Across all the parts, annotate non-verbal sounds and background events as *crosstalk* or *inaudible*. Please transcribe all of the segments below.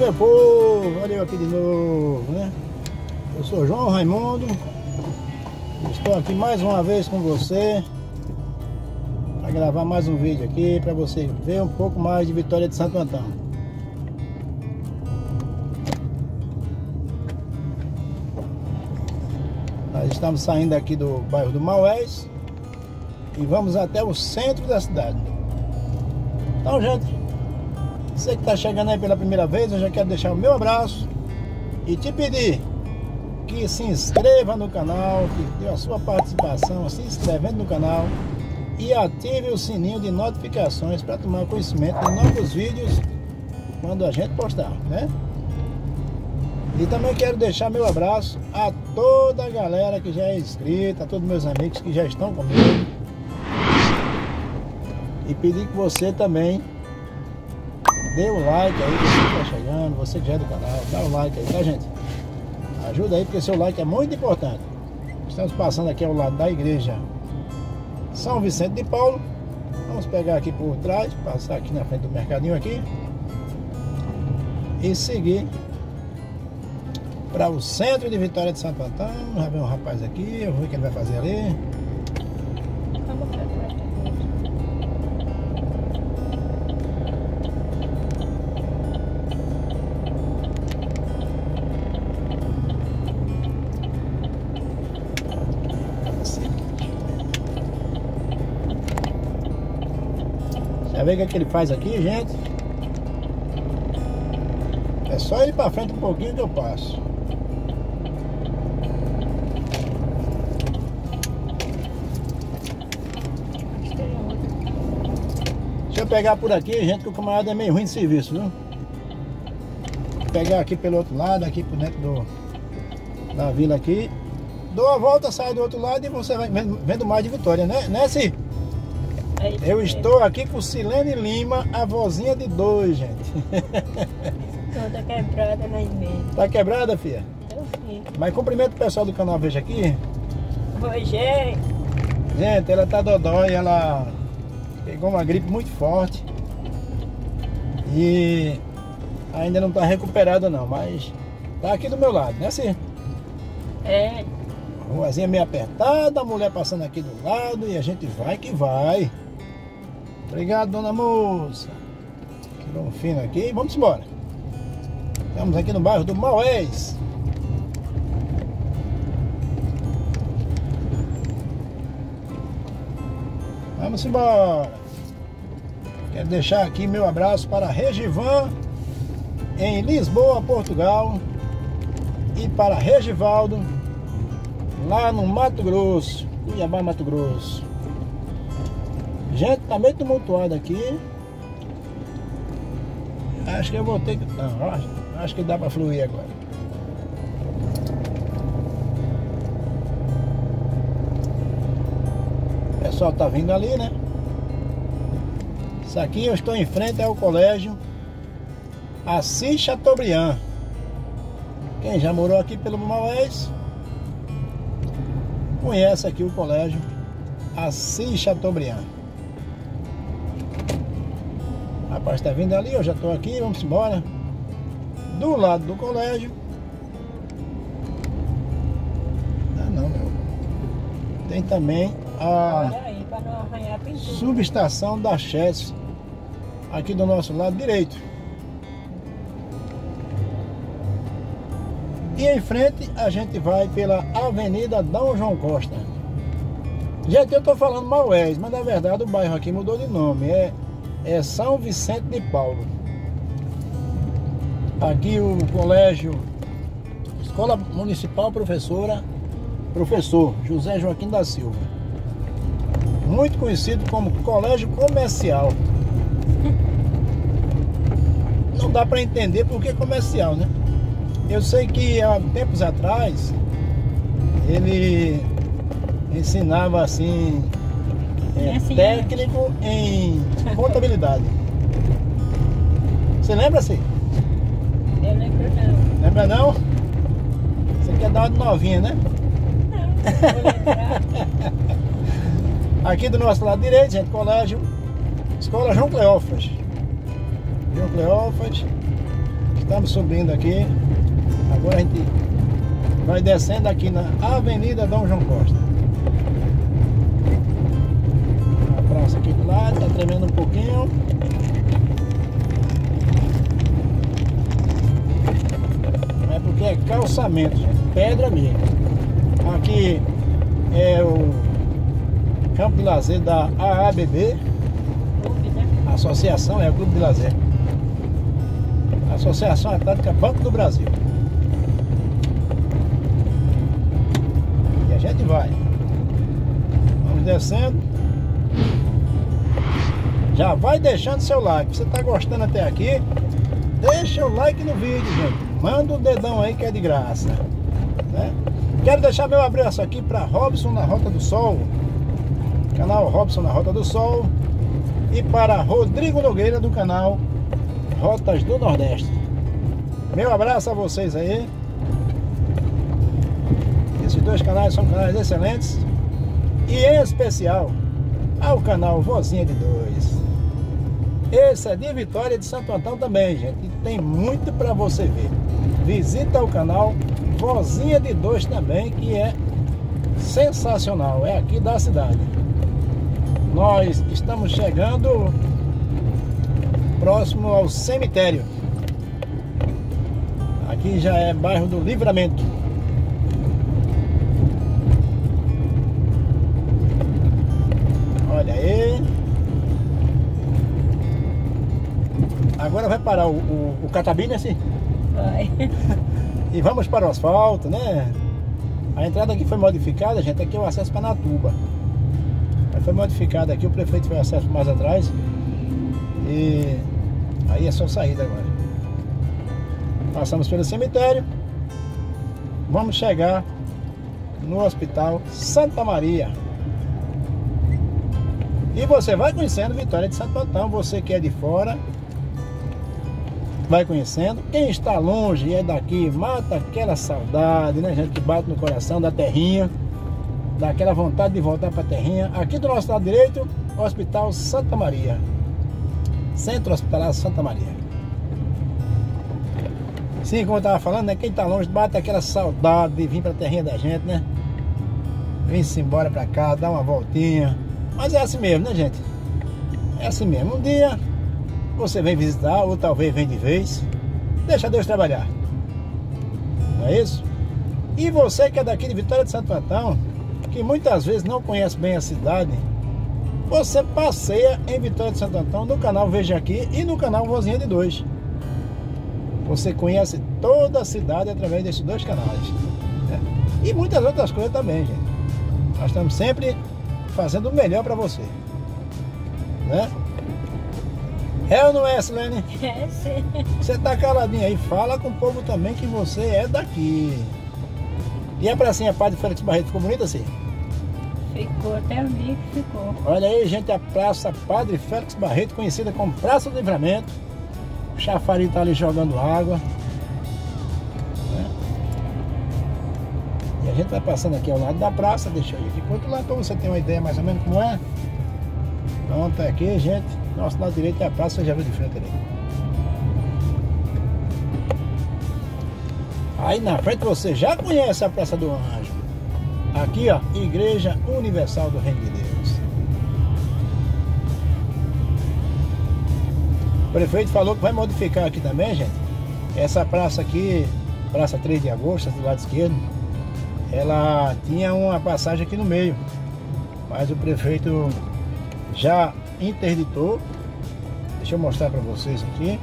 meu povo, olha eu aqui de novo, né? Eu sou João Raimundo, estou aqui mais uma vez com você para gravar mais um vídeo aqui para você ver um pouco mais de Vitória de Santo Antão. Nós estamos saindo aqui do bairro do Maués e vamos até o centro da cidade. Então, gente, você que está chegando aí pela primeira vez, eu já quero deixar o meu abraço e te pedir que se inscreva no canal, que dê a sua participação se inscrevendo no canal e ative o sininho de notificações para tomar conhecimento de novos vídeos quando a gente postar, né? E também quero deixar meu abraço a toda a galera que já é inscrita, a todos meus amigos que já estão comigo. E pedir que você também Dê o like aí, você que tá chegando, você que é do canal, dá o like aí, tá gente? Ajuda aí, porque seu like é muito importante. Estamos passando aqui ao lado da igreja São Vicente de Paulo. Vamos pegar aqui por trás, passar aqui na frente do mercadinho aqui. E seguir para o centro de Vitória de Santo Antão. Já vem um rapaz aqui, eu vou ver o que ele vai fazer ali. Já vê o que, é que ele faz aqui, gente? É só ir pra frente um pouquinho que eu passo. Deixa eu pegar por aqui, gente, que o camarada é meio ruim de serviço, viu? Vou pegar aqui pelo outro lado, aqui por dentro do, da vila aqui. Dou a volta, sai do outro lado e você vai vendo, mais de Vitória, né? Né, Cis? É eu estou aqui com Silene Lima, a vozinha de dois, gente. Toda quebrada na meio. Tá quebrada, filha? Eu sim. Mas cumprimento o pessoal do canal Veja aqui. Oi, gente. Gente, ela tá dodói, ela pegou uma gripe muito forte. E ainda não tá recuperada não, mas tá aqui do meu lado, né, Sim? É. Ruazinha meio apertada, a mulher passando aqui do lado e a gente vai que vai. Obrigado, dona moça. Tirou um fino aqui. Vamos embora. Estamos aqui no bairro do Maués. Vamos embora. Quero deixar aqui meu abraço para Regivan, em Lisboa, Portugal. E para Regivaldo, lá no Mato Grosso, Cuiabá, Mato Grosso. Gente, tá meio tumultuado aqui. Acho que eu vou ter que. Não, acho, que dá pra fluir agora. O pessoal tá vindo ali, né? Isso aqui eu estou em frente ao colégio Assis Chateaubriand. Quem já morou aqui pelo Maués conhece aqui o colégio Assis Chateaubriand. Rapaz, está vindo ali, eu já estou aqui, vamos embora. Do lado do colégio. Ah não, meu. Tem também a subestação da Chess aqui do nosso lado direito. E em frente a gente vai pela Avenida Dom João Costa. Gente, eu estou falando Maués, mas na verdade o bairro aqui mudou de nome. É é São Vicente de Paulo. Aqui o colégio, Escola Municipal Professora, professor José Joaquim da Silva. Muito conhecido como Colégio Comercial. Não dá para entender por que comercial, né? Eu sei que há tempos atrás ele ensinava assim é, assim, técnico em contabilidade. Você lembra assim? Eu lembro não. Lembra não? Você quer dar uma de novinha, né? Não, Aqui do nosso lado direito, gente, colégio, Escola João Cleófas. João Cleófas. Estamos subindo aqui. Agora a gente vai descendo aqui na Avenida Dom João Costa. Aqui do lado, tá tremendo um pouquinho. É porque é calçamento. Pedra mesmo. Aqui é o campo de lazer da AABB. Associação, é o Clube de Lazer. Associação Atlética Banco do Brasil. E a gente vai. Vamos descendo. Já vai deixando seu like. Você está gostando até aqui, deixa o like no vídeo, gente. Manda o dedão aí que é de graça. Né? Quero deixar meu abraço aqui para Robson na Rota do Sol. Canal Robson na Rota do Sol. E para Rodrigo Nogueira do canal Rotas do Nordeste. Meu abraço a vocês aí. Esses dois canais são canais excelentes. E em especial ao canal Vozinha de Dois. Esse é de Vitória de Santo Antão também, gente. E tem muito para você ver. Visita o canal Vozinha de Dois também, que é sensacional. É aqui da cidade. Nós estamos chegando próximo ao cemitério. Aqui já é bairro do Livramento. Agora vai parar o, o, o catabine assim. Vai. *laughs* E vamos para o asfalto, né? A entrada aqui foi modificada, gente. Aqui é o acesso para Natuba. Aí foi modificada aqui, o prefeito fez acesso mais atrás. E aí é só saída agora. Passamos pelo cemitério. Vamos chegar no Hospital Santa Maria. E você vai conhecendo Vitória de Santo Antão, você que é de fora, vai conhecendo. Quem está longe e é daqui, mata aquela saudade, né, gente, que bate no coração da terrinha, dá aquela vontade de voltar para a terrinha. Aqui do nosso lado direito, Hospital Santa Maria. Centro Hospitalar Santa Maria. Sim, como eu estava falando, né? Quem está longe bate aquela saudade de vir para a terrinha da gente, né? Vem-se embora para cá, dá uma voltinha. Mas é assim mesmo, né, gente? É assim mesmo. Um dia você vem visitar, ou talvez vem de vez. Deixa Deus trabalhar. Não é isso? E você que é daqui de Vitória de Santo Antão, que muitas vezes não conhece bem a cidade, você passeia em Vitória de Santo Antão no canal Veja Aqui e no canal Vozinha de Dois. Você conhece toda a cidade através desses dois canais. Né? E muitas outras coisas também, gente. Nós estamos sempre fazendo o melhor para você. Né? É ou não é, Silene? *laughs* É sim. Você tá caladinho aí, fala com o povo também que você é daqui. E a pracinha Padre Félix Barreto ficou bonita assim? Ficou até o dia que ficou. Olha aí, gente, a Praça Padre Félix Barreto, conhecida como Praça do Livramento. O chafariz tá ali jogando água. Né? E a gente vai passando aqui ao lado da praça, deixa eu ir aqui pro outro lado para você ter uma ideia mais ou menos como é. Pronto, é aqui, gente. Nosso lado direito é a praça, já viu de frente ali. Aí na frente você já conhece a Praça do Anjo. Aqui, ó, Igreja Universal do Reino de Deus. O prefeito falou que vai modificar aqui também, gente. Essa praça aqui, Praça 3 de Agosto, do lado esquerdo, ela tinha uma passagem aqui no meio. Mas o prefeito já interditou. Deixa eu mostrar para vocês aqui.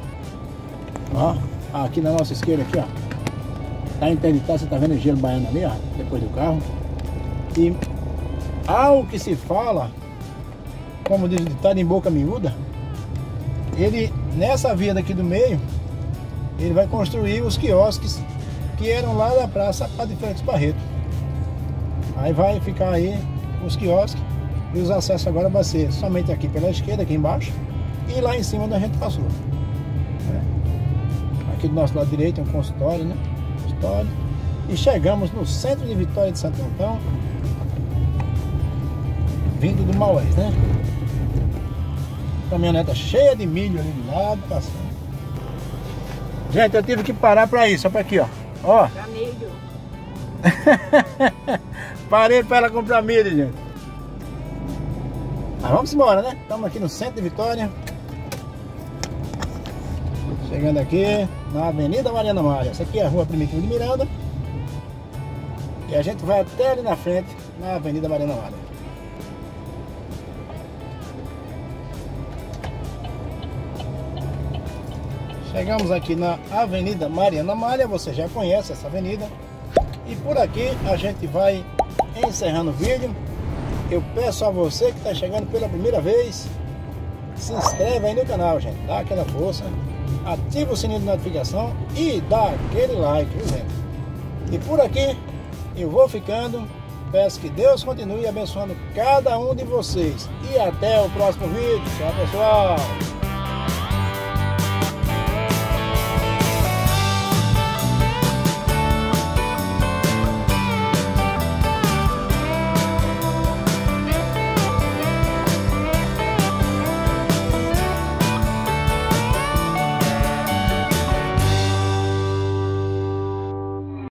Ó, aqui na nossa esquerda aqui, ó. Tá interditado, você tá vendo o gelo baiano ali, ó, depois do carro. E ao que se fala, como diz o ditado em boca miúda, ele nessa via daqui do meio, ele vai construir os quiosques que eram lá da praça Padre Félix Barreto. Aí vai ficar aí os quiosques e os acessos agora vai ser somente aqui pela esquerda, aqui embaixo, e lá em cima onde a gente passou. né? Aqui do nosso lado direito é um consultório, né? Consultório. E chegamos no centro de Vitória de Santo Antão, vindo do Maués, né? Caminhoneta cheia de milho ali do lado, passando. Gente, eu tive que parar pra isso, ó, pra aqui, ó. Ó, Pra milho. *laughs* parei pra ela comprar milho, gente. Mas vamos embora, né? Estamos aqui no centro de Vitória. Chegando aqui na Avenida Mariana Malha. Essa aqui é a rua Primitivo de Miranda. E a gente vai até ali na frente, na Avenida Mariana Malha. Chegamos aqui na Avenida Mariana Malha, você já conhece essa avenida. E por aqui a gente vai encerrando o vídeo. Eu peço a você que está chegando pela primeira vez, se inscreve aí no canal, gente. Dá aquela força, ativa o sininho de notificação e dá aquele like, gente? E por aqui eu vou ficando. Peço que Deus continue abençoando cada um de vocês. E até o próximo vídeo. Tchau, pessoal.